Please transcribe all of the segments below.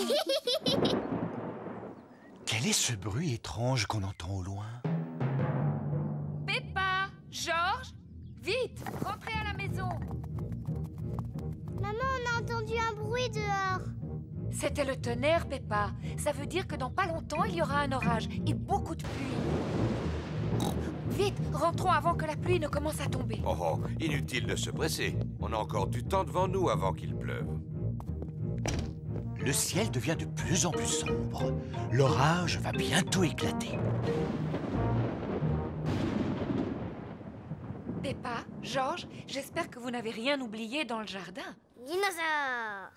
Quel est ce bruit étrange qu'on entend au loin? Peppa Georges Vite Rentrez à la maison Maman, on a entendu un bruit dehors. C'était le tonnerre, Peppa. Ça veut dire que dans pas longtemps, il y aura un orage et beaucoup de pluie. Vite, rentrons avant que la pluie ne commence à tomber. Oh, oh, inutile de se presser. On a encore du temps devant nous avant qu'il pleuve. Le ciel devient de plus en plus sombre. L'orage va bientôt éclater. Peppa, Georges, j'espère que vous n'avez rien oublié dans le jardin. Dinosaure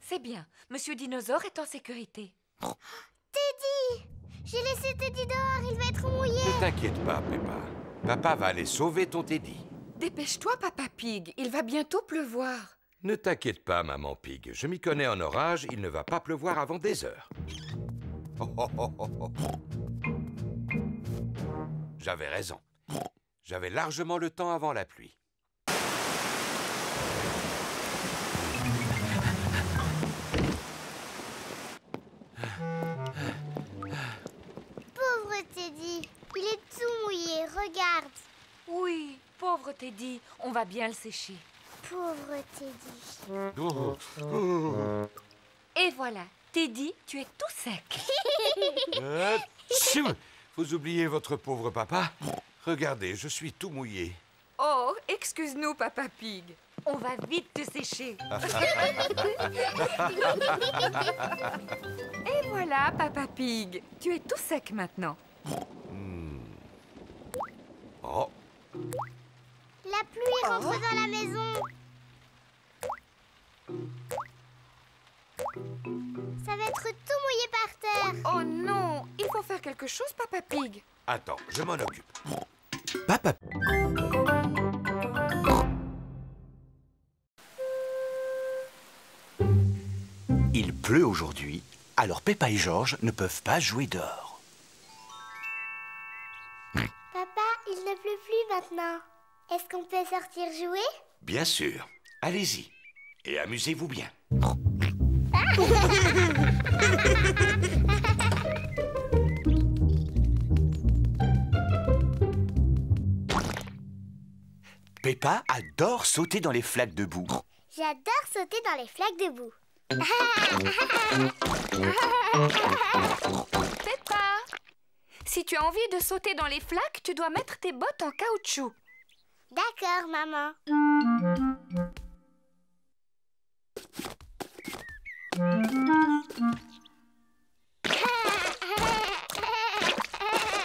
C'est bien. Monsieur Dinosaure est en sécurité. Teddy J'ai laissé Teddy dehors, il va être mouillé. Ne t'inquiète pas, Peppa. Papa va aller sauver ton Teddy. Dépêche-toi, Papa Pig. Il va bientôt pleuvoir. Ne t'inquiète pas, maman Pig. Je m'y connais en orage, il ne va pas pleuvoir avant des heures. Oh, oh, oh, oh, oh. J'avais raison. J'avais largement le temps avant la pluie. Pauvre Teddy, il est tout mouillé, regarde. Oui, pauvre Teddy. On va bien le sécher. Pauvre Teddy. Et voilà. Teddy, tu es tout sec. Atchou Vous oubliez votre pauvre papa? Regardez, je suis tout mouillé. Oh, excuse-nous, Papa Pig. On va vite te sécher. Et voilà, Papa Pig. Tu es tout sec maintenant. Oh, La pluie rentre dans la maison. Ça va être tout mouillé par terre. Oh non, il faut faire quelque chose, Papa Pig. attends, je m'en occupe. Papa Il pleut aujourd'hui, alors Peppa et Georges ne peuvent pas jouer dehors. Papa, il ne pleut plus maintenant. Est-ce qu'on peut sortir jouer? Bien sûr. Allez-y. Et amusez-vous bien. Peppa adore sauter dans les flaques de boue. J'adore sauter dans les flaques de boue. Peppa Si tu as envie de sauter dans les flaques, tu dois mettre tes bottes en caoutchouc. D'accord, maman.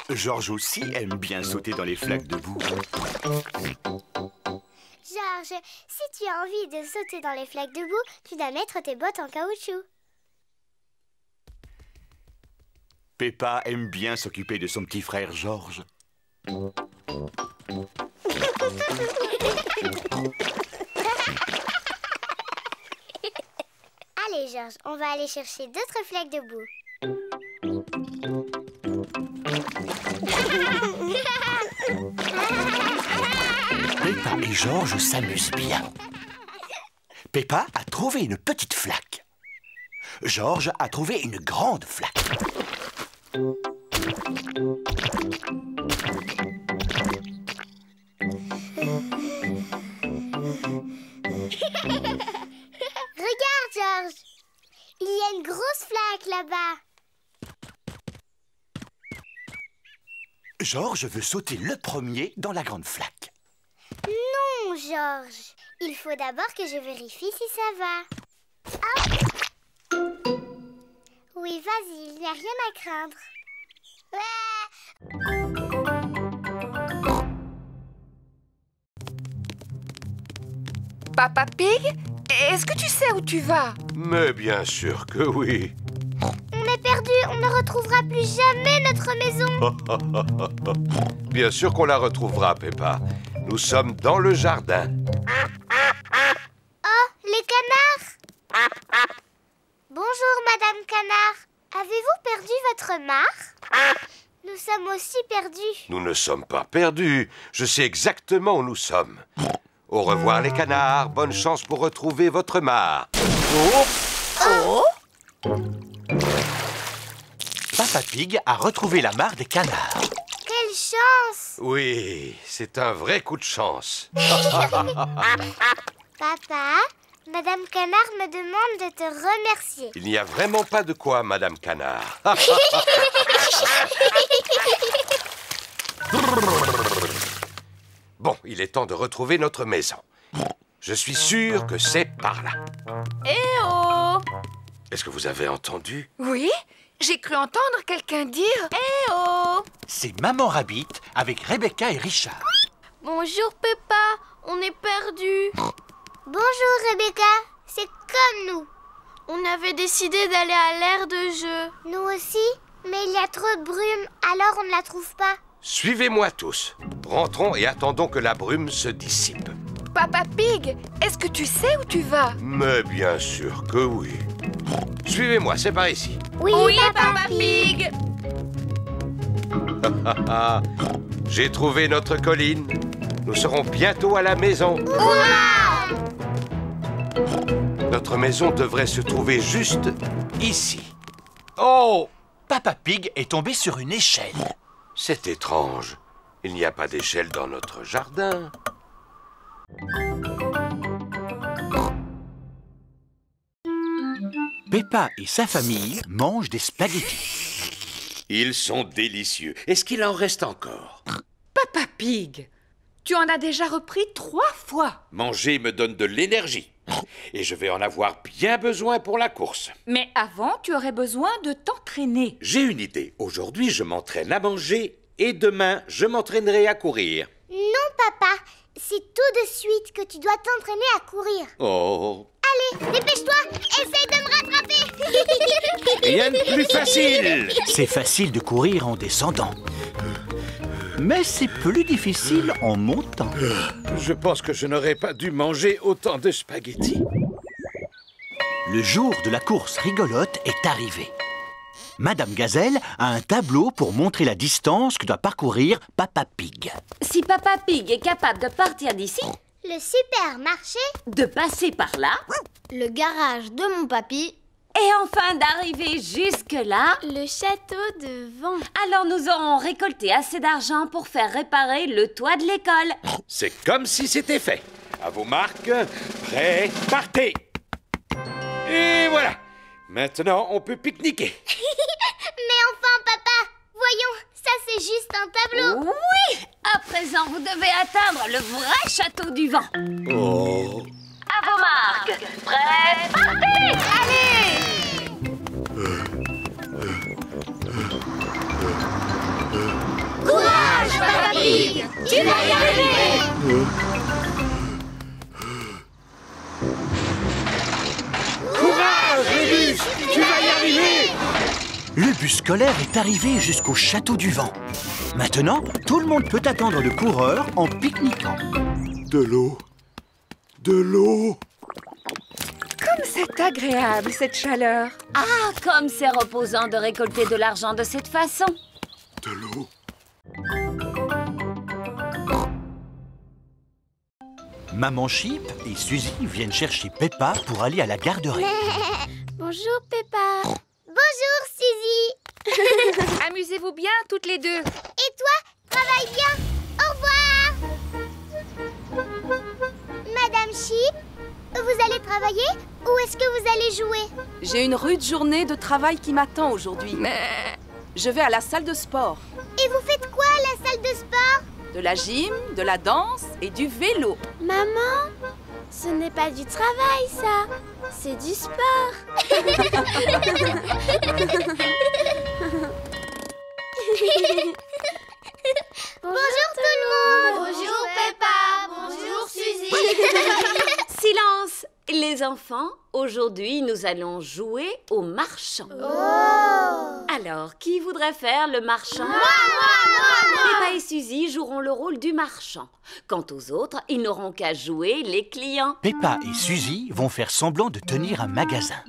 Georges aussi aime bien sauter dans les flaques de boue. Georges, si tu as envie de sauter dans les flaques de boue, tu dois mettre tes bottes en caoutchouc. Peppa aime bien s'occuper de son petit frère Georges. Allez, Georges, on va aller chercher d'autres flaques de boue. Peppa et Georges s'amusent bien. Peppa a trouvé une petite flaque. Georges a trouvé une grande flaque. Regarde, Georges Il y a une grosse flaque là-bas. Georges veut sauter le premier dans la grande flaque. Non, Georges. Il faut d'abord que je vérifie si ça va. Oui, vas-y, il n'y a rien à craindre. Papa Pig? Est-ce que tu sais où tu vas? Mais bien sûr que oui. On est perdu, on ne retrouvera plus jamais notre maison. Bien sûr qu'on la retrouvera, Peppa. Nous sommes dans le jardin. Oh, les canards Bonjour, Madame Canard. Avez-vous perdu votre mare? Nous sommes aussi perdus. Nous ne sommes pas perdus. Je sais exactement où nous sommes. Au revoir les canards. Bonne chance pour retrouver votre mare. Oh Oh Papa Pig a retrouvé la mare des canards. Quelle chance Oui, c'est un vrai coup de chance. Papa, Madame Canard me demande de te remercier. Il n'y a vraiment pas de quoi, Madame Canard. Bon, il est temps de retrouver notre maison. Je suis sûr que c'est par là. Eh oh Est-ce que vous avez entendu? Oui J'ai cru entendre quelqu'un dire Eh oh C'est Maman Rabbit avec Rebecca et Richard. Bonjour Peppa, on est perdus. Bonjour Rebecca, c'est comme nous. On avait décidé d'aller à l'aire de jeu. Nous aussi, mais il y a trop de brume, alors on ne la trouve pas. Suivez-moi tous. Rentrons et attendons que la brume se dissipe. Papa Pig, est-ce que tu sais où tu vas? Mais bien sûr que oui. Suivez-moi, c'est par ici. Oui, Papa Pig J'ai trouvé notre colline. Nous serons bientôt à la maison. Notre maison devrait se trouver juste ici. Oh Papa Pig est tombé sur une échelle. C'est étrange. Il n'y a pas d'échelle dans notre jardin. Peppa et sa famille mangent des spaghettis. Ils sont délicieux. Est-ce qu'il en reste encore? Papa Pig Tu en as déjà repris trois fois Manger me donne de l'énergie. Et je vais en avoir bien besoin pour la course. Mais avant, tu aurais besoin de t'entraîner. J'ai une idée. Aujourd'hui, je m'entraîne à manger et demain, je m'entraînerai à courir. Non, papa, c'est tout de suite que tu dois t'entraîner à courir. Oh, Allez, dépêche-toi, essaye de me rattraper. rien de plus facile. C'est facile de courir en descendant. Mais c'est plus difficile en montant. Je pense que je n'aurais pas dû manger autant de spaghettis. Le jour de la course rigolote est arrivé. Madame Gazelle a un tableau pour montrer la distance que doit parcourir Papa Pig. Si Papa Pig est capable de partir d'ici, Le supermarché de passer par là, Le garage de mon papy, et enfin d'arriver jusque-là, le château de vent. alors nous aurons récolté assez d'argent pour faire réparer le toit de l'école. C'est comme si c'était fait. À vos marques, prêts, partez. Et voilà. Maintenant, on peut pique-niquer. Mais enfin, papa, voyons, ça c'est juste un tableau. Oui À présent, vous devez atteindre le vrai château du vent. Oh. À vos marques, prêts, partez Allez Courage, Papa Pig Tu vas y arriver Le bus scolaire est arrivé jusqu'au château du vent. Maintenant, tout le monde peut attendre le coureur en pique-niquant. De l'eau. De l'eau. Comme c'est agréable, cette chaleur. Ah, comme c'est reposant de récolter de l'argent de cette façon. De l'eau. Maman Chip et Suzy viennent chercher Peppa pour aller à la garderie. Bonjour Peppa. Bonjour, Suzy Amusez-vous bien, toutes les deux. Et toi, travaille bien Au revoir Madame Chip, vous allez travailler ou est-ce que vous allez jouer? J'ai une rude journée de travail qui m'attend aujourd'hui. Je vais à la salle de sport. Et vous faites de sport De la gym, de la danse et du vélo. Maman, ce n'est pas du travail ça, c'est du sport. Les enfants, aujourd'hui nous allons jouer au marchand. Alors, qui voudrait faire le marchand? Peppa et Suzy joueront le rôle du marchand. Quant aux autres, ils n'auront qu'à jouer les clients. Peppa et Suzy vont faire semblant de tenir un magasin.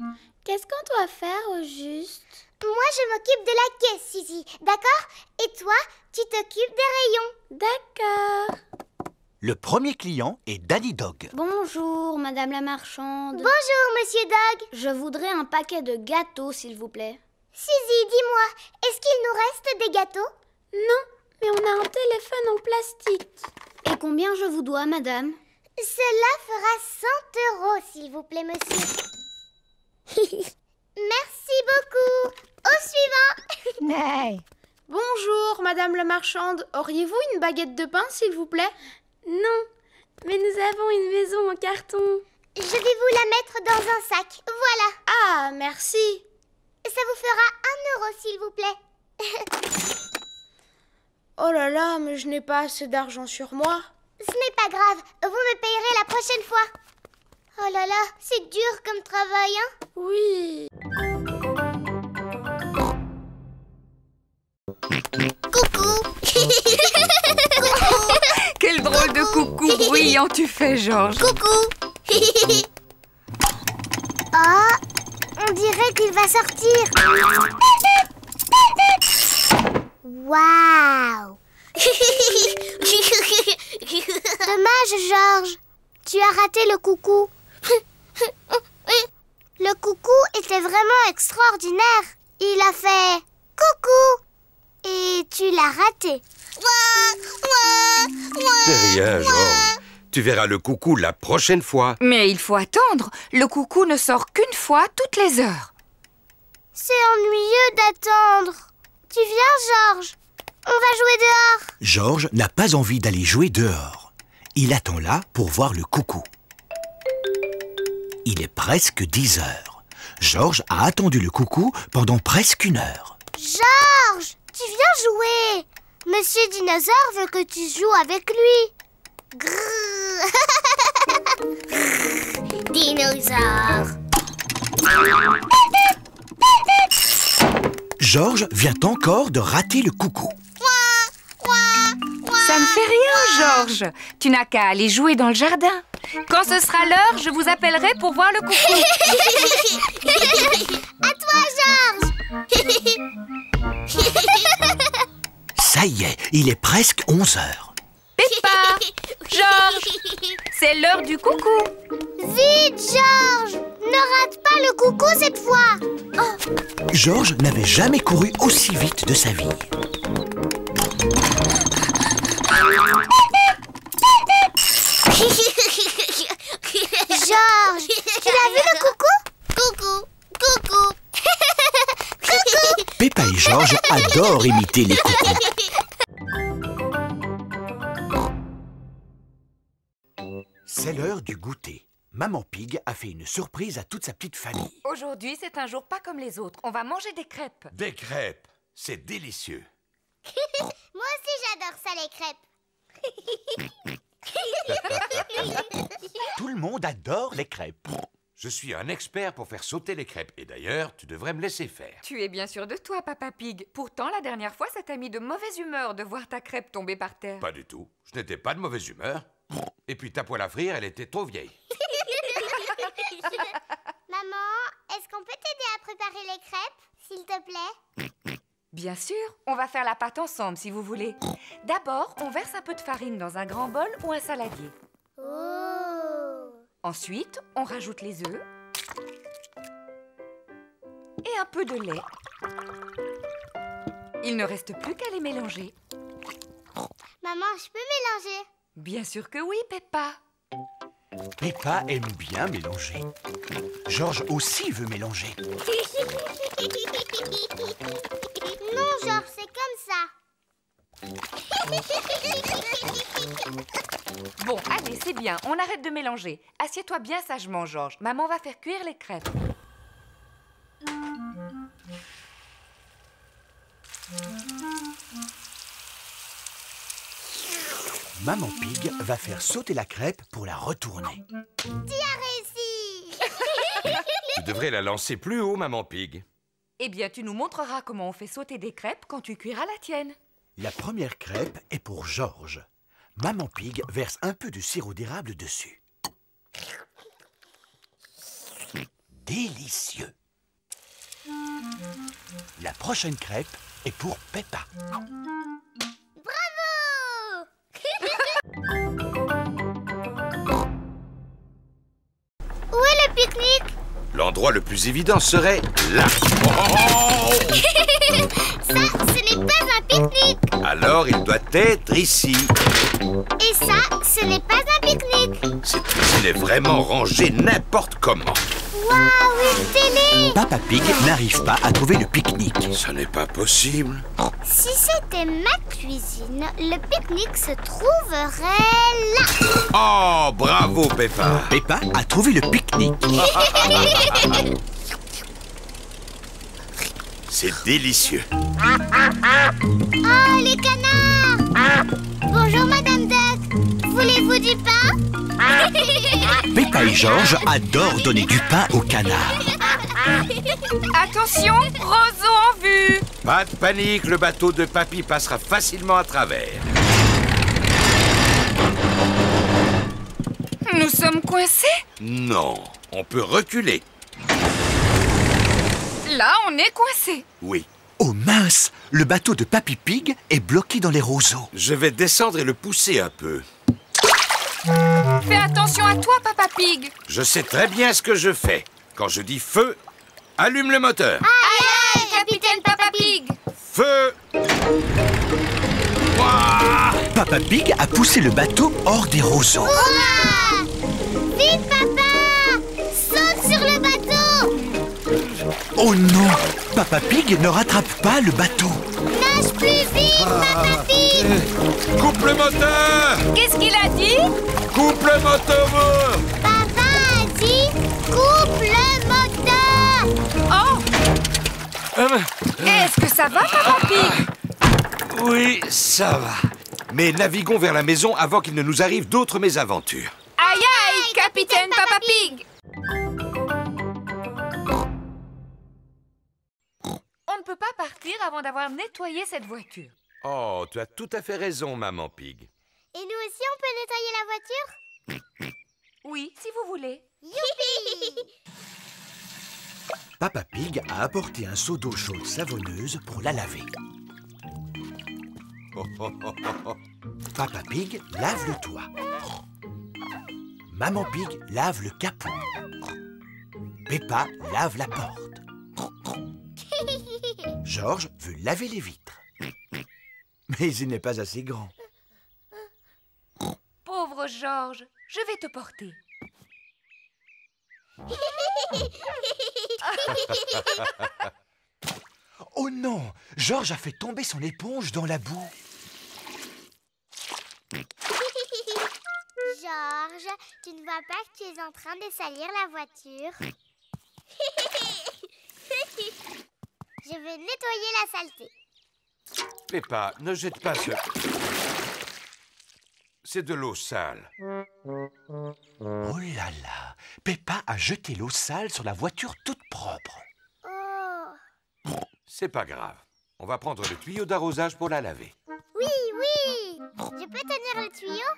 Qu'est-ce qu'on doit faire au juste? Moi, je m'occupe de la caisse, Suzy, d'accord? Et toi, tu t'occupes des rayons D'accord. Le premier client est Danny Dog. Bonjour Madame la marchande. Bonjour, Monsieur Dog Je voudrais un paquet de gâteaux s'il vous plaît. Suzy, dis-moi, est-ce qu'il nous reste des gâteaux? Non, mais on a un téléphone en plastique. Et combien je vous dois, madame? Cela fera 100 euros, s'il vous plaît, monsieur. Merci beaucoup. Au suivant. Bonjour, madame la marchande. Auriez-vous une baguette de pain, s'il vous plaît? Non, mais nous avons une maison en carton. Je vais vous la mettre dans un sac. Voilà. Ah, merci. Ça vous fera un euro, s'il vous plaît. Oh là là, mais je n'ai pas assez d'argent sur moi. Ce n'est pas grave. Vous me payerez la prochaine fois. Oh là là, c'est dur comme travail, hein Oui. Coucou. Quel drôle de coucou bruyant tu fais, Georges. Coucou. oh, on dirait qu'il va sortir. Waouh Dommage, Georges. Tu as raté le coucou. Le coucou était vraiment extraordinaire. Il a fait coucou et tu l'as raté. C'est rien, Georges. Tu verras le coucou la prochaine fois. Mais il faut attendre. Le coucou ne sort qu'une fois toutes les heures. C'est ennuyeux d'attendre. Tu viens, Georges On va jouer dehors. Georges n'a pas envie d'aller jouer dehors. Il attend là pour voir le coucou. Il est presque 10 heures. Georges a attendu le coucou pendant presque une heure. Georges, tu viens jouer. Monsieur Dinosaure veut que tu joues avec lui. Grrr. Dinosaure. Georges vient encore de rater le coucou. Ça ne fait rien, Georges. Tu n'as qu'à aller jouer dans le jardin. Quand ce sera l'heure, je vous appellerai pour voir le coucou. À toi, Georges. Ça y est, il est presque 11 heures. Peppa, Georges, c'est l'heure du coucou. Vite, Georges. Ne rate pas le coucou cette fois. Georges n'avait jamais couru aussi vite de sa vie. Georges, tu l'as vu le coucou? Coucou, coucou. Peppa et Georges adorent imiter les coucous. C'est l'heure du goûter. Maman Pig a fait une surprise à toute sa petite famille. Aujourd'hui, c'est un jour pas comme les autres. On va manger des crêpes. Des crêpes. C'est délicieux. Moi aussi j'adore ça les crêpes. Tout le monde adore les crêpes. Je suis un expert pour faire sauter les crêpes. Et d'ailleurs, tu devrais me laisser faire. Tu es bien sûr de toi, Papa Pig. Pourtant, la dernière fois, ça t'a mis de mauvaise humeur de voir ta crêpe tomber par terre. Pas du tout. Je n'étais pas de mauvaise humeur. Et puis ta poêle à frire, elle était trop vieille. Maman, est-ce qu'on peut t'aider à préparer les crêpes, s'il te plaît? Bien sûr, on va faire la pâte ensemble si vous voulez. D'abord, on verse un peu de farine dans un grand bol ou un saladier. Oh Ensuite, on rajoute les œufs et un peu de lait. Il ne reste plus qu'à les mélanger. Maman, je peux mélanger? Bien sûr que oui, Peppa. Peppa aime bien mélanger. Georges aussi veut mélanger. Non, Georges, c'est comme ça. Bon, allez, c'est bien, on arrête de mélanger. Assieds-toi bien sagement, Georges. Maman va faire cuire les crêpes. Maman Pig va faire sauter la crêpe pour la retourner. Tu as réussi Tu devrais la lancer plus haut, maman Pig. Eh bien, tu nous montreras comment on fait sauter des crêpes quand tu cuiras la tienne. La première crêpe est pour Georges. Maman Pig verse un peu de sirop d'érable dessus. Délicieux. La prochaine crêpe est pour Peppa. Où est le pique-nique? L'endroit le plus évident serait là. Oh Ça, ce n'est pas un pique-nique. Alors il doit être ici. Et ça, ce n'est pas un pique-nique. Cette cuisine est vraiment rangée n'importe comment. Waouh, une télé Papa Pig n'arrive pas à trouver le pique-nique. Ça n'est pas possible. Si c'était ma cuisine, le pique-nique se trouverait là. Oh, bravo Peppa. Peppa a trouvé le pique-nique. C'est délicieux. Oh, les canards Bonjour. Voulez-vous du pain Peppa et Georges adorent donner du pain aux canards. Attention, roseau en vue Pas de panique, le bateau de Papy passera facilement à travers. Nous sommes coincés Non, on peut reculer. Là, on est coincés Oui. Oh mince Le bateau de Papy Pig est bloqué dans les roseaux. Je vais descendre et le pousser un peu. Fais attention à toi, Papa Pig Je sais très bien ce que je fais. Quand je dis feu, allume le moteur. Aïe, aïe, capitaine Papa Pig Feu Ouah Papa Pig a poussé le bateau hors des roseaux. Ouah Vite, papa Saute sur le bateau Oh non Papa Pig ne rattrape pas le bateau. Plus vite, Papa Pig Coupe le moteur. Qu'est-ce qu'il a dit? Coupe le moteur. Papa a dit coupe le moteur. Oh. Est-ce que ça va, Papa Pig? Oui, ça va. Mais naviguons vers la maison avant qu'il ne nous arrive d'autres mésaventures. Aïe, aïe, capitaine Papa Pig ne peut pas partir avant d'avoir nettoyé cette voiture. Oh, tu as tout à fait raison, maman Pig. Et nous aussi, on peut nettoyer la voiture? Oui, si vous voulez. Youpi Papa Pig a apporté un seau d'eau chaude savonneuse pour la laver. Oh, oh, oh. Papa Pig lave le toit. Maman Pig lave le capot. Peppa lave la porte. Georges veut laver les vitres. Mais il n'est pas assez grand. Pauvre Georges, je vais te porter. Oh non Georges a fait tomber son éponge dans la boue. Georges, tu ne vois pas que tu es en train de salir la voiture? Je vais nettoyer la saleté. Peppa, ne jette pas ce... C'est de l'eau sale. Oh là là Peppa a jeté l'eau sale sur la voiture toute propre. Oh C'est pas grave. On va prendre le tuyau d'arrosage pour la laver. Oui, oui Je peux tenir le tuyau?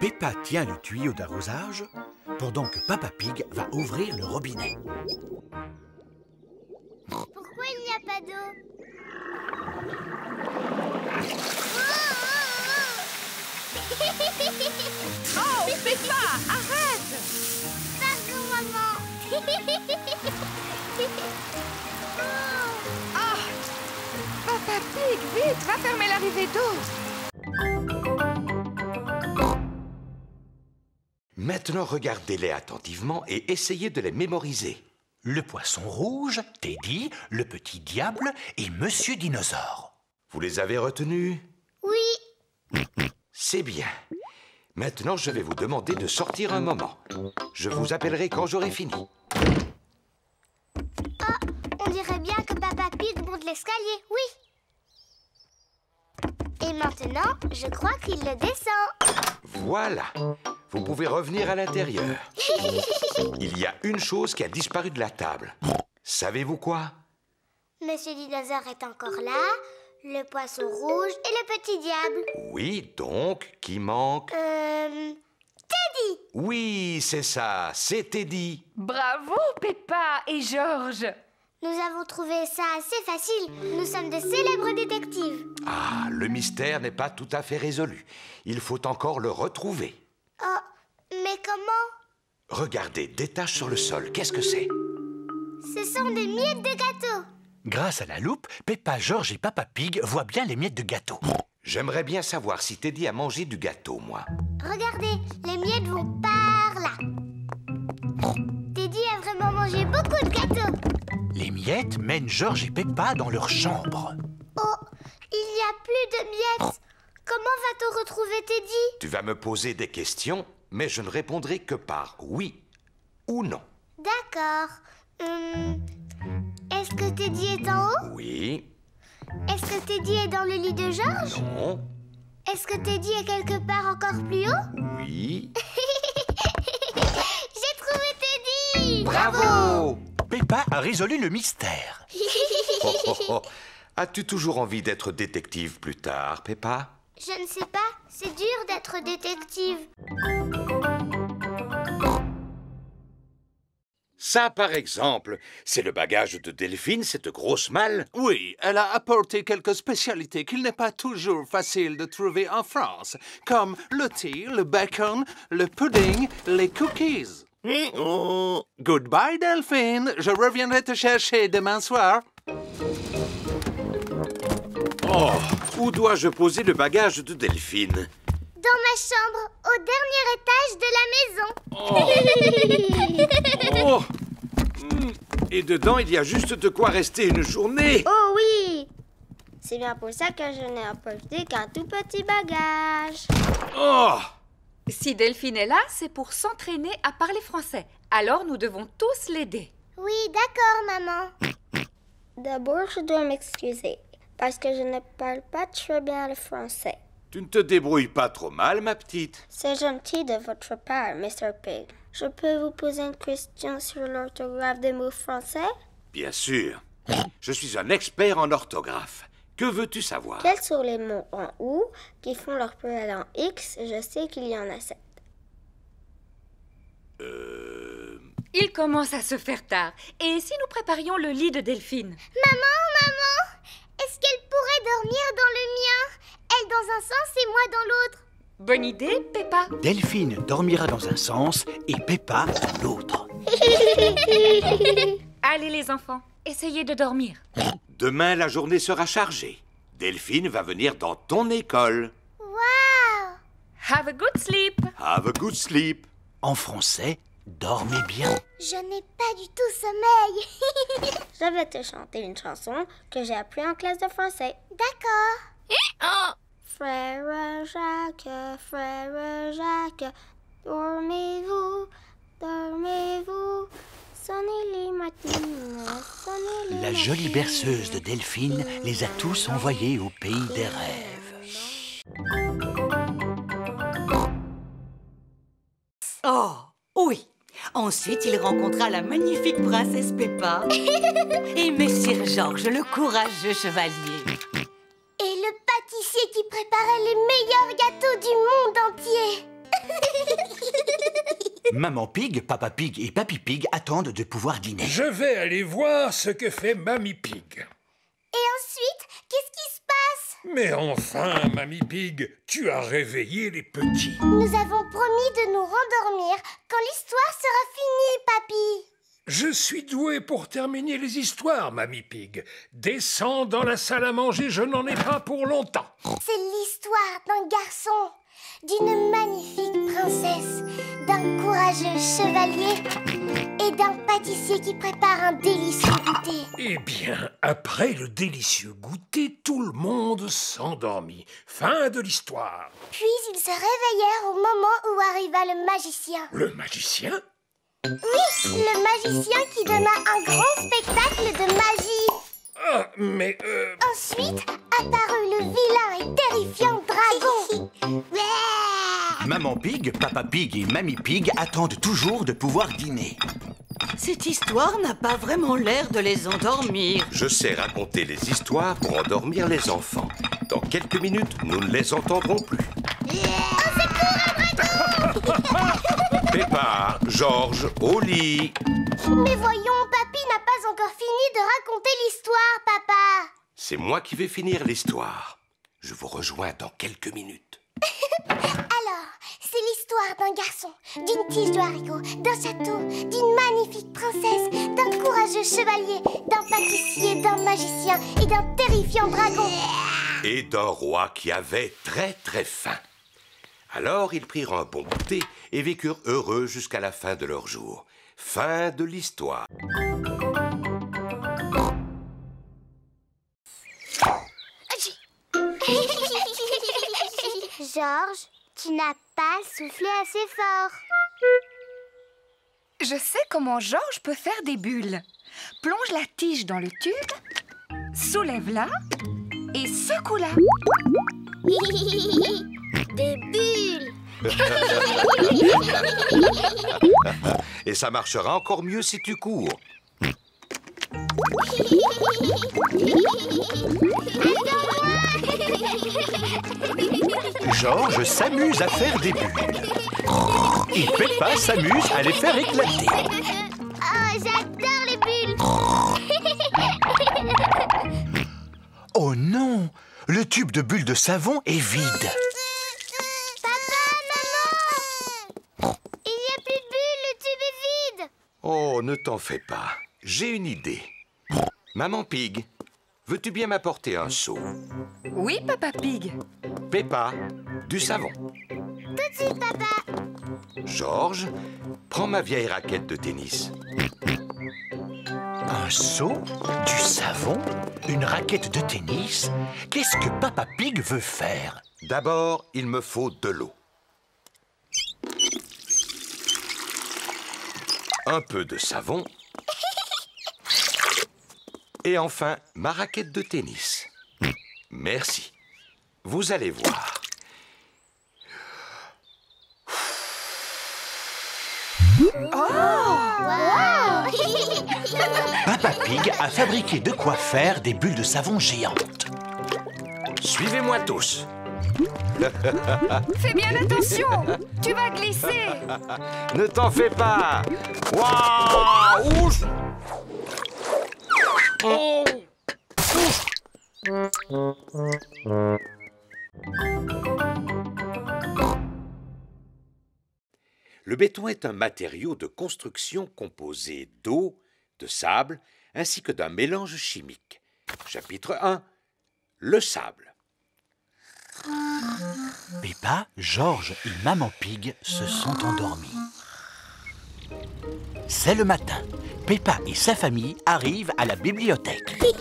Peppa tient le tuyau d'arrosage pendant que Papa Pig va ouvrir le robinet. Pourquoi il n'y a pas d'eau? Oh, Peppa, arrête Pardon, vite, va fermer l'arrivée d'eau Maintenant, regardez-les attentivement et essayez de les mémoriser. Le poisson rouge, Teddy, le petit diable et Monsieur Dinosaure. Vous les avez retenus? Oui, C'est bien. Maintenant, je vais vous demander de sortir un moment. Je vous appellerai quand j'aurai fini. on dirait bien que Papa Pig monte l'escalier, oui Et maintenant, je crois qu'il le descend Voilà. Vous pouvez revenir à l'intérieur. Il y a une chose qui a disparu de la table. Savez-vous quoi? Monsieur Dinosaure est encore là, le poisson rouge et le petit diable. Oui, donc, qui manque? Euh... Oui, c'est ça, c'est Teddy. Bravo, Peppa et Georges Nous avons trouvé ça assez facile. Nous sommes de célèbres détectives. Ah, le mystère n'est pas tout à fait résolu. Il faut encore le retrouver. Oh, mais comment? Regardez, des taches sur le sol. Qu'est-ce que c'est? Ce sont des miettes de gâteau. Grâce à la loupe, Peppa, George et Papa Pig voient bien les miettes de gâteau. J'aimerais bien savoir si Teddy a mangé du gâteau, moi. Regardez, les miettes vont par là. Teddy a vraiment mangé beaucoup de gâteaux. Les miettes mènent George et Peppa dans leur chambre. Oh, il n'y a plus de miettes. Comment va-t-on retrouver Teddy? Tu vas me poser des questions, mais je ne répondrai que par oui ou non. D'accord. Hum, Est-ce que Teddy est en haut? Oui, Est-ce que Teddy est dans le lit de Georges? Non, Est-ce que Teddy est quelque part encore plus haut? Oui. J'ai trouvé Teddy Bravo Peppa a résolu le mystère. Oh, oh, oh. As-tu toujours envie d'être détective plus tard, Peppa? Je ne sais pas, c'est dur d'être détective. Ça, par exemple, c'est le bagage de Delphine, cette grosse malle Oui, elle a apporté quelques spécialités qu'il n'est pas toujours facile de trouver en France, comme le thé, le bacon, le pudding, les cookies. Goodbye, Delphine. Je reviendrai te chercher demain soir. Oh, où dois-je poser le bagage de Delphine? Dans ma chambre, au dernier étage de la maison. Oh. Hmm, Et dedans, il y a juste de quoi rester une journée. Oh oui. C'est bien pour ça que je n'ai apporté qu'un tout petit bagage. Oh Si Delphine est là, c'est pour s'entraîner à parler français. Alors nous devons tous l'aider. Oui, d'accord, maman. D'abord, je dois m'excuser parce que je ne parle pas très bien le français. Tu ne te débrouilles pas trop mal, ma petite C'est gentil de votre part, Mr. Pig. Je peux vous poser une question sur l'orthographe des mots français? Bien sûr. Je suis un expert en orthographe. Que veux-tu savoir? Quels sont les mots en OU qui font leur pluriel en X Je sais qu'il y en a sept. Euh... Il commence à se faire tard. Et si nous préparions le lit de Delphine? Maman, maman Est-ce qu'elle pourrait dormir dans le mien? Elle dans un sens et moi dans l'autre Bonne idée, Peppa. Delphine dormira dans un sens et Peppa dans l'autre. Allez les enfants, essayez de dormir. Demain, la journée sera chargée. Delphine va venir dans ton école. Waouh Have a good sleep. Have a good sleep. En français, dormez bien. Je n'ai pas du tout sommeil. Je vais te chanter une chanson que j'ai appris en classe de français. D'accord. Frère Jacques, frère Jacques, dormez-vous, dormez-vous, sonnez les matines, sonnez les La jolie matines. berceuse de Delphine les a tous envoyés au pays des rêves. Oh, oui. Ensuite, il rencontra la magnifique princesse Peppa et Messire Georges, le courageux chevalier. Et le pâtissier qui préparait les meilleurs gâteaux du monde entier. Maman Pig, Papa Pig et Papy Pig attendent de pouvoir dîner. Je vais aller voir ce que fait Mamie Pig. Et ensuite, qu'est-ce qui se passe? Mais enfin, Mamie Pig, tu as réveillé les petits. Nous avons promis de nous rendormir quand l'histoire sera finie, papy. Je suis doué pour terminer les histoires, Mamie Pig. Descends dans la salle à manger, je n'en ai pas pour longtemps. C'est l'histoire d'un garçon, d'une magnifique princesse, d'un courageux chevalier et d'un pâtissier qui prépare un délicieux goûter. Eh bien, après le délicieux goûter, tout le monde s'endormit. Fin de l'histoire. Puis ils se réveillèrent au moment où arriva le magicien. Le magicien? Oui, le magicien qui donna un grand spectacle de magie. Ah, mais euh, Ensuite apparut le vilain et terrifiant dragon. Maman Pig, Papa Pig et Mamie Pig attendent toujours de pouvoir dîner. Cette histoire n'a pas vraiment l'air de les endormir. Je sais raconter les histoires pour endormir les enfants. Dans quelques minutes, nous ne les entendrons plus. Peppa, Georges, au lit. Mais voyons, raconter l'histoire, papa C'est moi qui vais finir l'histoire. Je vous rejoins dans quelques minutes. Alors, c'est l'histoire d'un garçon, d'une tige de haricot, d'un château, d'une magnifique princesse, d'un courageux chevalier, d'un pâtissier, d'un magicien et d'un terrifiant dragon. Et d'un roi qui avait très très faim. Alors ils prirent un bon goûter et vécurent heureux jusqu'à la fin de leur jour. Fin de l'histoire. Georges, tu n'as pas soufflé assez fort. Je sais comment Georges peut faire des bulles. Plonge la tige dans le tube, soulève-la et secoue-la. des bulles Et ça marchera encore mieux si tu cours. Georges s'amuse à faire des bulles. Et Peppa s'amuse à les faire éclater. Oh, j'adore les bulles Oh non Le tube de bulles de savon est vide. Papa, maman Il n'y a plus de bulles, le tube est vide Oh, ne t'en fais pas. J'ai une idée. Maman Pig, veux-tu bien m'apporter un seau? Oui, Papa Pig. Peppa, du savon. Tout de suite, papa Georges, prends ma vieille raquette de tennis. Un seau? Du savon? Une raquette de tennis? Qu'est-ce que Papa Pig veut faire? D'abord, il me faut de l'eau. Un peu de savon. Et enfin, ma raquette de tennis. Merci. Vous allez voir. Papa Pig a fabriqué de quoi faire des bulles de savon géantes. Suivez-moi tous. Fais bien attention Tu vas glisser Ne t'en fais pas. Waouh Ouf Le béton est un matériau de construction composé d'eau, de sable, ainsi que d'un mélange chimique. Chapitre 1 Le sable. Peppa, Georges et Maman Pig se sont endormis. C'est le matin. Peppa et sa famille arrivent à la bibliothèque. Waouh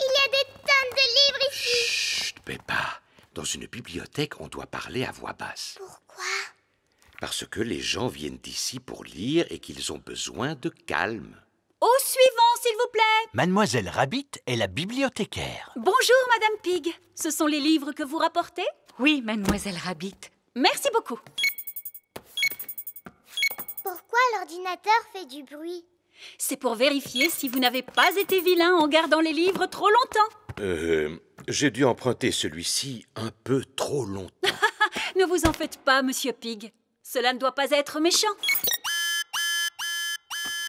Il y a des tonnes de livres ici Chut, Peppa. Dans une bibliothèque, on doit parler à voix basse. Pourquoi? Parce que les gens viennent d'ici pour lire et qu'ils ont besoin de calme. Au suivant, s'il vous plaît. Mademoiselle Rabbit est la bibliothécaire. Bonjour, Madame Pig. Ce sont les livres que vous rapportez? Oui, Mademoiselle Rabbit. Merci beaucoup. Pourquoi l'ordinateur fait du bruit C'est pour vérifier si vous n'avez pas été vilain en gardant les livres trop longtemps. Euh, j'ai dû emprunter celui-ci un peu trop longtemps. Ne vous en faites pas, Monsieur Pig. Cela ne doit pas être méchant.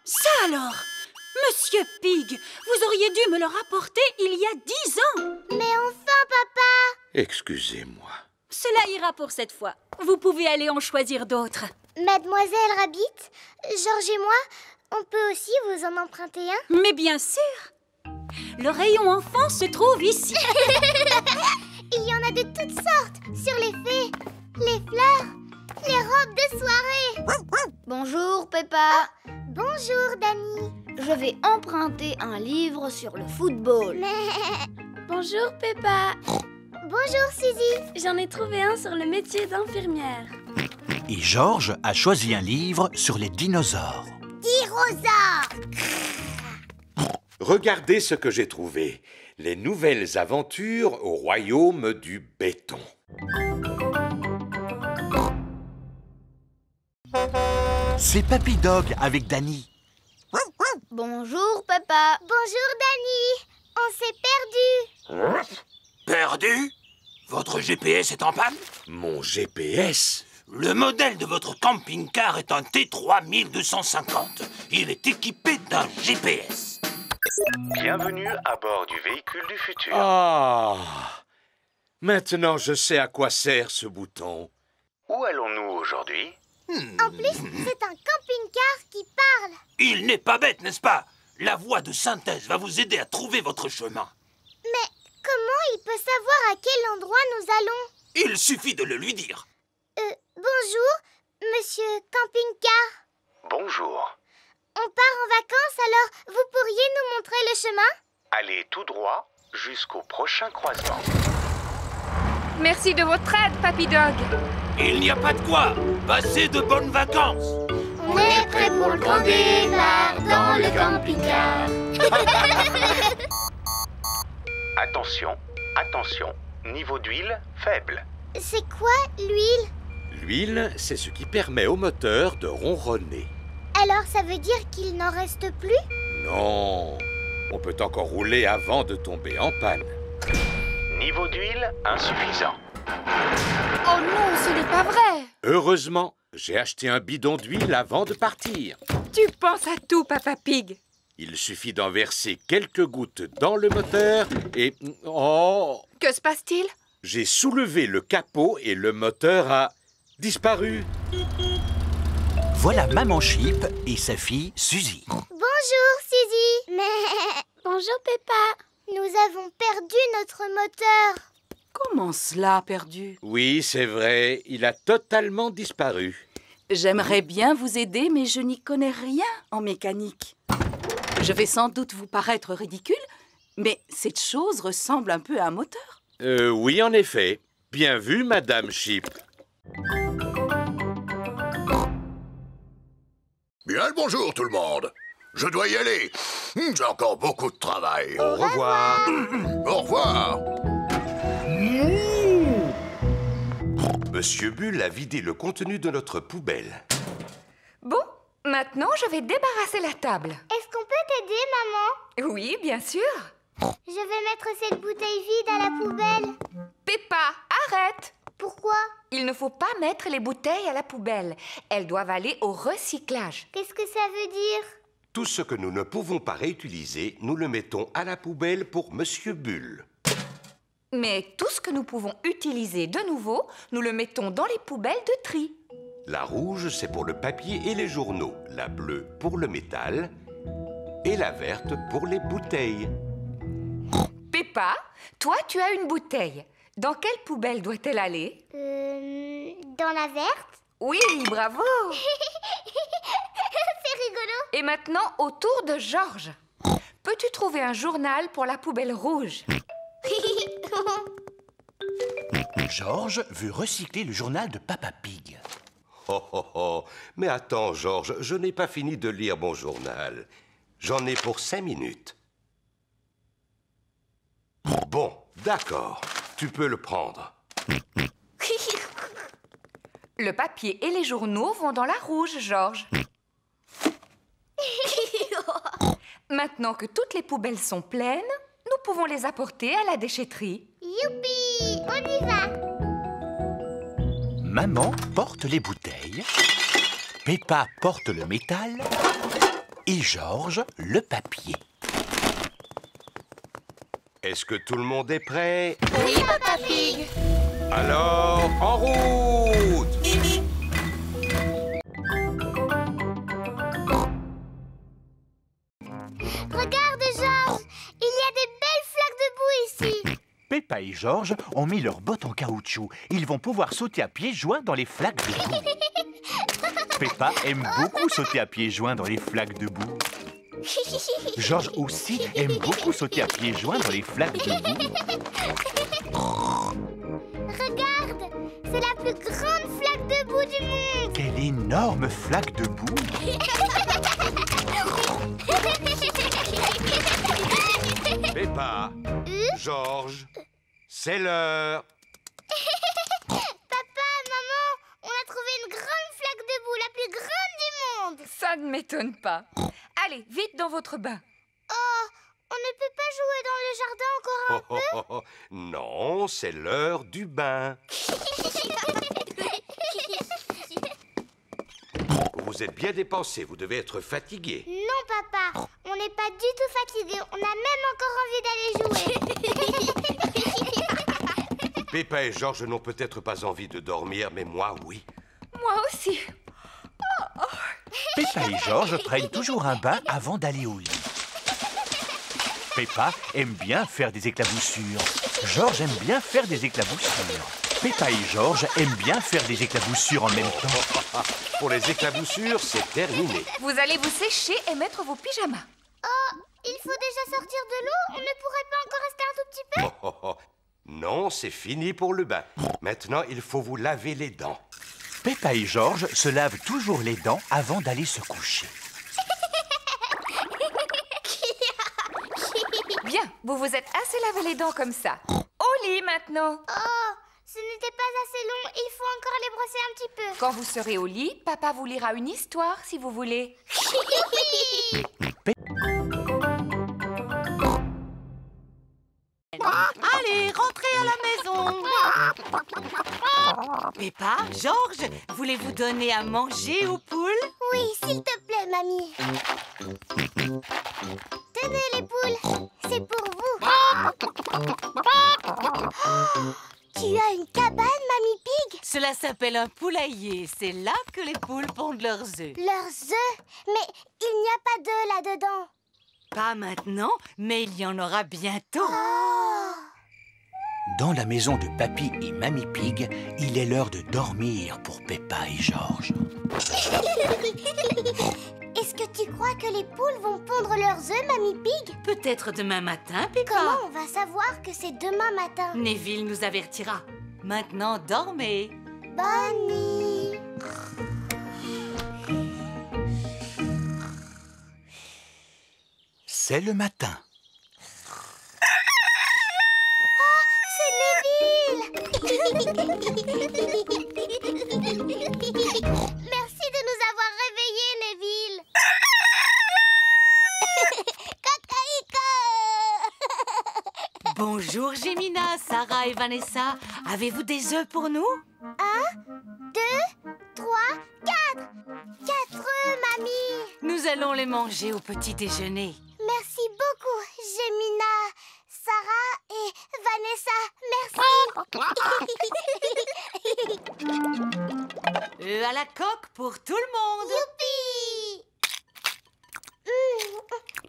Ça alors? Monsieur Pig, vous auriez dû me le rapporter il y a dix ans Mais enfin, papa Excusez-moi. Cela ira pour cette fois. Vous pouvez aller en choisir d'autres. Mademoiselle Rabbit, Georges et moi, on peut aussi vous en emprunter un Mais bien sûr Le rayon enfant se trouve ici. Il y en a de toutes sortes Sur les fées, les fleurs, les robes de soirée Bonjour, Peppa. Bonjour, Dani Je vais emprunter un livre sur le football. Bonjour, Peppa. Bonjour, Suzy J'en ai trouvé un sur le métier d'infirmière. Et Georges a choisi un livre sur les dinosaures. Tyrosaure Regardez ce que j'ai trouvé. Les nouvelles aventures au royaume du béton. C'est Papy Dog avec Danny. Bonjour, Peppa. Bonjour, Dani On s'est perdu Perdu? Votre GPS est en panne? Mon GPS Le modèle de votre camping-car est un T3250. Il est équipé d'un GPS. Bienvenue à bord du véhicule du futur. Ah Maintenant, je sais à quoi sert ce bouton. Où allons-nous aujourd'hui? En plus, c'est un camping-car qui parle. Il n'est pas bête, n'est-ce pas? La voix de synthèse va vous aider à trouver votre chemin. Mais comment il peut savoir à quel endroit nous allons? Il suffit de le lui dire. Bonjour, monsieur camping-car. Bonjour. On part en vacances, alors vous pourriez nous montrer le chemin? Allez tout droit jusqu'au prochain croisement. Merci de votre aide, Papy Dog. Il n'y a pas de quoi. Passez de bonnes vacances. On est prêt pour le grand départ dans le camping-car. Attention, attention. Niveau d'huile faible. C'est quoi l'huile? L'huile, c'est ce qui permet au moteur de ronronner. Alors ça veut dire qu'il n'en reste plus? Non, on peut encore rouler avant de tomber en panne. Niveau d'huile insuffisant. Oh non, ce n'est pas vrai. Heureusement, j'ai acheté un bidon d'huile avant de partir. Tu penses à tout, Papa Pig. Il suffit d'en verser quelques gouttes dans le moteur et... Oh Que se passe-t-il? J'ai soulevé le capot et le moteur a disparu. Voilà Maman Chip et sa fille Suzy. Bonjour Suzy. Mais bonjour Peppa. Nous avons perdu notre moteur. Comment cela, perdu? Oui, c'est vrai, il a totalement disparu. J'aimerais bien vous aider, mais je n'y connais rien en mécanique. Je vais sans doute vous paraître ridicule, mais cette chose ressemble un peu à un moteur. Euh, oui, en effet. Bien vu, Madame Chip. Bien le bonjour tout le monde. Je dois y aller. Hmm, J'ai encore beaucoup de travail. Au revoir. Au revoir. Monsieur Bull a vidé le contenu de notre poubelle. Bon, maintenant je vais débarrasser la table. Est-ce qu'on peut t'aider, maman? Oui, bien sûr. Je vais mettre cette bouteille vide à la poubelle. Peppa, arrête Pourquoi? Il ne faut pas mettre les bouteilles à la poubelle. Elles doivent aller au recyclage. Qu'est-ce que ça veut dire? Tout ce que nous ne pouvons pas réutiliser, nous le mettons à la poubelle pour Monsieur Bull. Mais tout ce que nous pouvons utiliser de nouveau, nous le mettons dans les poubelles de tri. La rouge, c'est pour le papier et les journaux. La bleue pour le métal. Et la verte pour les bouteilles. Peppa, toi tu as une bouteille. Dans quelle poubelle doit-elle aller? Euh. Dans la verte Oui, bravo C'est rigolo. Et maintenant, au tour de Georges. Peux-tu trouver un journal pour la poubelle rouge? Georges veut recycler le journal de Papa Pig. Oh oh oh Mais attends, Georges, je n'ai pas fini de lire mon journal. J'en ai pour cinq minutes. Bon, d'accord. Tu peux le prendre. Le papier et les journaux vont dans la rouge, Georges. Maintenant que toutes les poubelles sont pleines, nous pouvons les apporter à la déchetterie. Youpi On y va Maman porte les bouteilles, Peppa porte le métal et Georges le papier. Est-ce que tout le monde est prêt? Oui, Papa Pig Alors, en route Regarde, Georges Il y a des belles flaques de boue ici Peppa et Georges ont mis leurs bottes en caoutchouc. Ils vont pouvoir sauter à pieds joints dans les flaques de boue. Peppa aime beaucoup sauter à pieds joints dans les flaques de boue. Georges aussi aime beaucoup sauter à pieds joints dans les flaques de boue. Regarde C'est la plus grande flaque de boue du monde Quelle énorme flaque de boue Peppa, Georges, c'est l'heure. Papa, maman, on a trouvé une grande flaque de boue, la plus grande du monde Ça ne m'étonne pas. Allez, vite dans votre bain. Oh, on ne peut pas jouer dans le jardin encore un Oh, oh, oh, oh. Non, c'est l'heure du bain. peu vous êtes bien dépensé, vous devez être fatigué. Non, papa, on n'est pas du tout fatigué. On a même encore envie d'aller jouer. Peppa et Georges n'ont peut-être pas envie de dormir, mais moi, oui. Moi aussi. Peppa et Georges prennent toujours un bain avant d'aller au lit. Peppa aime bien faire des éclaboussures. Georges aime bien faire des éclaboussures. Peppa et Georges aiment bien faire des éclaboussures en même temps. Pour les éclaboussures, c'est terminé. Vous allez vous sécher et mettre vos pyjamas. Oh, il faut déjà sortir de l'eau On ne pourrait pas encore rester un tout petit peu Oh, oh, oh. Non, c'est fini pour le bain. Maintenant, il faut vous laver les dents. Peppa et Georges se lavent toujours les dents avant d'aller se coucher. Bien, vous vous êtes assez lavé les dents comme ça. Au lit maintenant. Oh, ce n'était pas assez long. Il faut encore les brosser un petit peu. Quand vous serez au lit, papa vous lira une histoire si vous voulez. Allez, rentrez à la maison. Peppa, Georges, voulez-vous donner à manger aux poules? Oui, s'il te plaît, mamie. Tenez les poules, c'est pour vous. Tu as une cabane, mamie Pig? Cela s'appelle un poulailler. C'est là que les poules pondent leurs œufs. Leurs œufs? Mais il n'y a pas d'œufs là-dedans. Pas maintenant, mais il y en aura bientôt. Dans la maison de Papy et Mamie Pig, il est l'heure de dormir pour Peppa et Georges. Est-ce que tu crois que les poules vont pondre leurs œufs, mamie Pig? Peut-être demain matin, Peppa. Comment on va savoir que c'est demain matin? Neville nous avertira. Maintenant, dormez. Bonne nuit. C'est le matin. Merci de nous avoir réveillés, Neville. Bonjour, Gémina, Sarah et Vanessa. Avez-vous des œufs pour nous? Un, deux, trois, quatre. Quatre œufs, mamie. Nous allons les manger au petit déjeuner. Merci beaucoup, Gémina, Sarah et Vanessa. Merci. Œufs à la coque pour tout le monde. Youpi Mmh,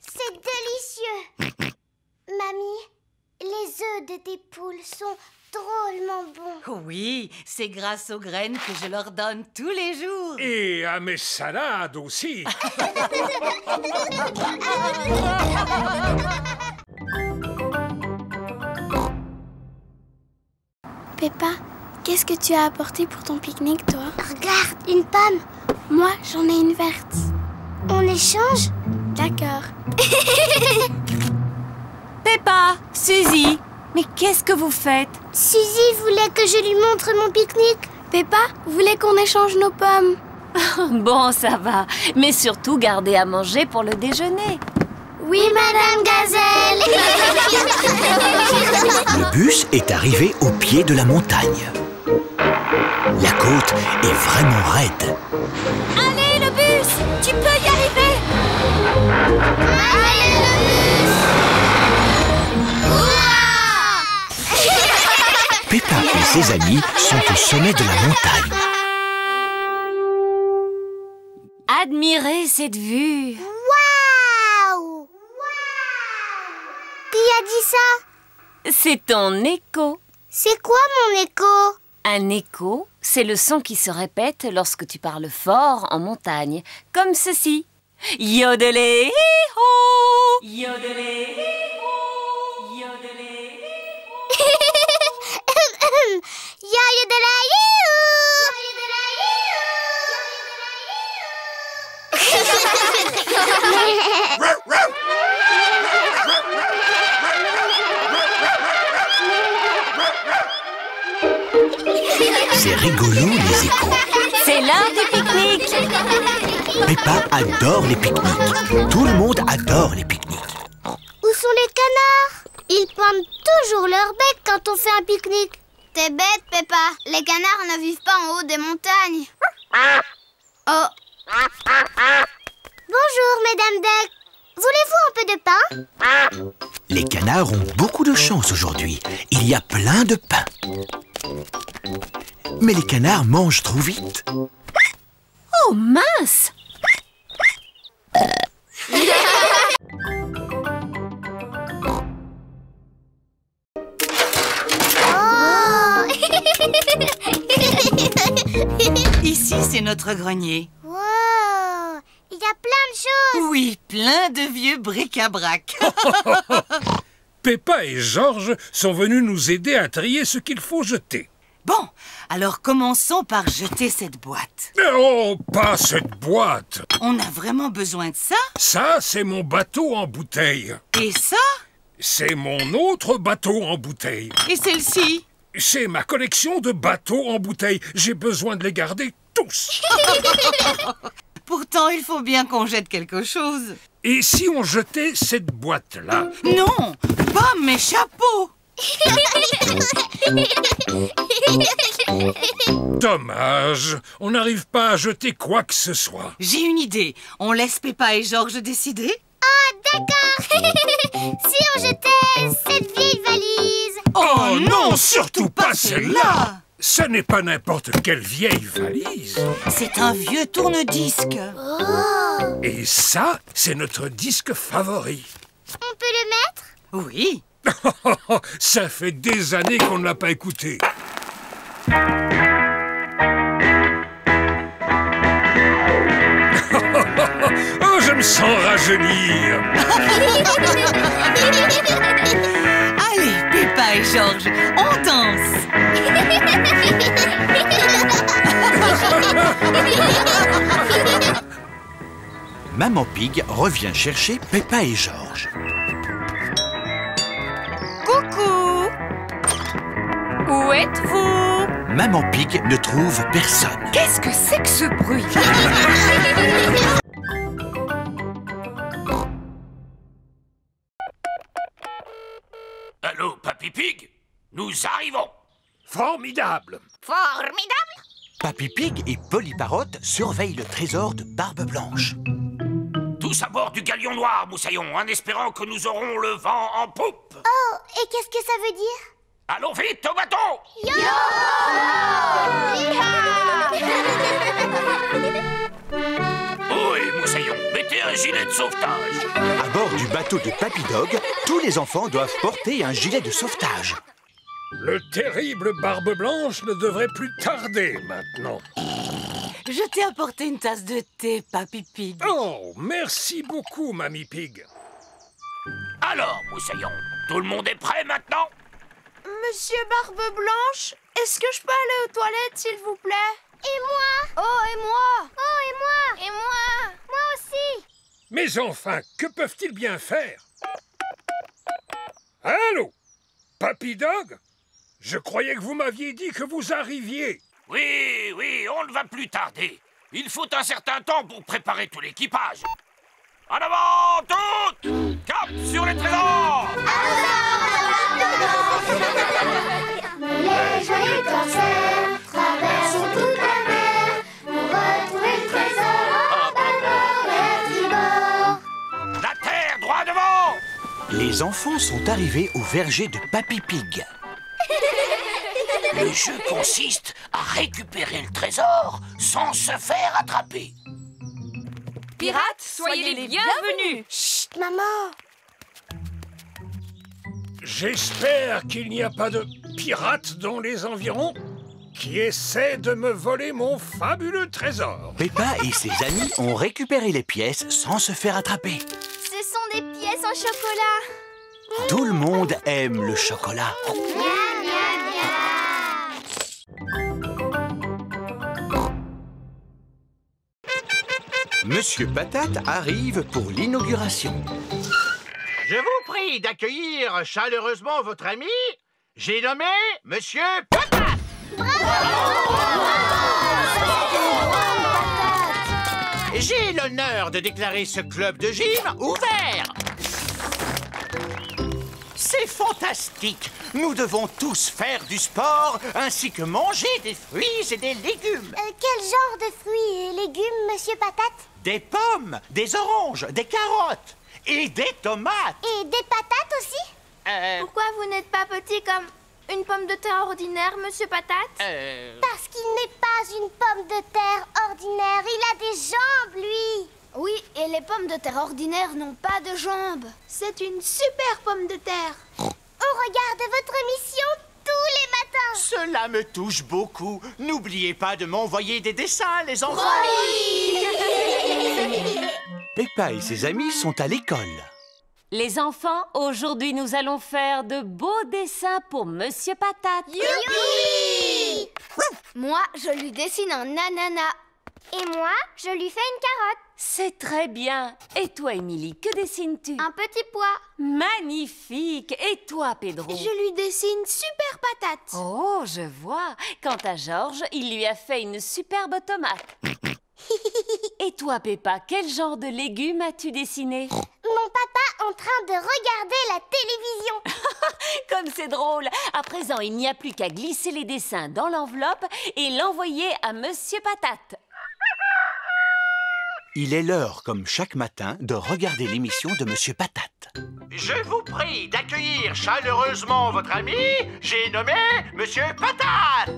C'est délicieux. Mamie, les œufs de tes poules sont drôlement bons. Oui, c'est grâce aux graines que je leur donne tous les jours. Et à mes salades aussi. Peppa, qu'est-ce que tu as apporté pour ton pique-nique, toi? Regarde, une pomme. Moi, j'en ai une verte. On échange? D'accord. Peppa, Suzy, mais qu'est-ce que vous faites? Suzy voulait que je lui montre mon pique-nique. Peppa voulait qu'on échange nos pommes. Bon, ça va. Mais surtout, gardez à manger pour le déjeuner. Oui, Madame Gazelle. Le bus est arrivé au pied de la montagne. La côte est vraiment raide. Allez, le bus Tu peux y arriver Allez, le et ses amis sont au sommet de la montagne. Admirez cette vue. Waouh Qui a dit ça? C'est ton écho. C'est quoi mon écho? Un écho, c'est le son qui se répète lorsque tu parles fort en montagne, comme ceci. Yodelé, hi-ho Yodelé, hi-ho Yodelé, Y'a adore les pique-niques. Tout le monde adore les pique-niques. Où sont les canards? Ils pendent toujours leur bec quand on fait un pique-nique. T'es bête, Peppa. Les canards ne vivent pas en haut des montagnes. Oh, Bonjour, Mesdames Duck. Voulez-vous un peu de pain? Les canards ont beaucoup de chance aujourd'hui. Il y a plein de pain. Mais les canards mangent trop vite. Bric-à-brac. Peppa et Georges sont venus nous aider à trier ce qu'il faut jeter. Bon, alors commençons par jeter cette boîte. Oh, pas cette boîte On a vraiment besoin de ça? Ça, c'est mon bateau en bouteille. Et ça? C'est mon autre bateau en bouteille. Et celle-ci? C'est ma collection de bateaux en bouteille. J'ai besoin de les garder tous. Pourtant, il faut bien qu'on jette quelque chose. Et si on jetait cette boîte-là Non, pas mes chapeaux. Dommage, on n'arrive pas à jeter quoi que ce soit. J'ai une idée. On laisse Peppa et Georges décider Ah, d'accord Si on jetait cette vieille valise Oh, non, surtout pas celle-là Ce n'est pas n'importe quelle vieille valise. C'est un vieux tourne-disque. Oh Et ça, c'est notre disque favori. On peut le mettre? Oui. Ça fait des années qu'on ne l'a pas écouté. oh, je me sens rajeunir. Et Georges, on danse. Maman Pig revient chercher Peppa et Georges. Coucou Où êtes-vous? Maman Pig ne trouve personne. Qu'est-ce que c'est que ce bruit? Allô, Papy Pig Nous arrivons. Formidable. Formidable. Papy Pig et Polly Parrot surveillent le trésor de Barbe Blanche. Tous à bord du galion noir, Moussaillon, en espérant que nous aurons le vent en poupe. Oh, et qu'est-ce que ça veut dire? Allons vite au bateau. Oui, Moussaillon, un gilet de sauvetage. À bord du bateau de Papy Dog, tous les enfants doivent porter un gilet de sauvetage. Le terrible Barbe Blanche ne devrait plus tarder maintenant. Je t'ai apporté une tasse de thé, Papy Pig. Oh, merci beaucoup, Mamie Pig. Alors, Moussaillon, tout le monde est prêt maintenant? Monsieur Barbe Blanche, est-ce que je peux aller aux toilettes, s'il vous plaît? Et moi? Oh, et moi? Oh, et moi? Et moi? Moi aussi Mais enfin, que peuvent-ils bien faire Allô Papy Dog Je croyais que vous m'aviez dit que vous arriviez. Oui, oui, on ne va plus tarder. Il faut un certain temps pour préparer tout l'équipage. En avant, toutes Cap sur les trésors Les joyeux corsaires Les enfants sont arrivés au verger de Papy Pig. Le jeu consiste à récupérer le trésor sans se faire attraper. Pirates, soyez les bienvenus Chut, maman J'espère qu'il n'y a pas de pirates dans les environs qui essaient de me voler mon fabuleux trésor. Peppa et ses amis ont récupéré les pièces sans se faire attraper. En chocolat Tout le monde aime le chocolat. Monsieur Patate arrive pour l'inauguration. Je vous prie d'accueillir chaleureusement votre ami. J'ai nommé Monsieur Patate. J'ai l'honneur de déclarer ce club de gym ouvert. C'est fantastique Nous devons tous faire du sport, ainsi que manger des fruits et des légumes. Euh, quel genre de fruits et légumes, Monsieur Patate Des pommes, des oranges, des carottes et des tomates. Et des patates aussi Euh, Pourquoi vous n'êtes pas petit comme une pomme de terre ordinaire, Monsieur Patate euh, Parce qu'il n'est pas une pomme de terre ordinaire, il a des jambes, lui Oui, et les pommes de terre ordinaires n'ont pas de jambes. C'est une super pomme de terre. On regarde votre émission tous les matins Cela me touche beaucoup. N'oubliez pas de m'envoyer des dessins, les enfants. Peppa et ses amis sont à l'école. Les enfants, aujourd'hui nous allons faire de beaux dessins pour Monsieur Patate. Youpi Moi, je lui dessine un ananas. Et moi, je lui fais une carotte C'est très bien. Et toi, Émilie, que dessines-tu? Un petit pois. Magnifique. Et toi, Pedro? Je lui dessine super patate. Oh, je vois. Quant à Georges, il lui a fait une superbe tomate. Et toi, Peppa, quel genre de légumes as-tu dessiné? Mon papa en train de regarder la télévision Comme c'est drôle À présent, il n'y a plus qu'à glisser les dessins dans l'enveloppe et l'envoyer à Monsieur Patate. Il est l'heure, comme chaque matin, de regarder l'émission de Monsieur Patate. Je vous prie d'accueillir chaleureusement votre ami, j'ai nommé Monsieur Patate.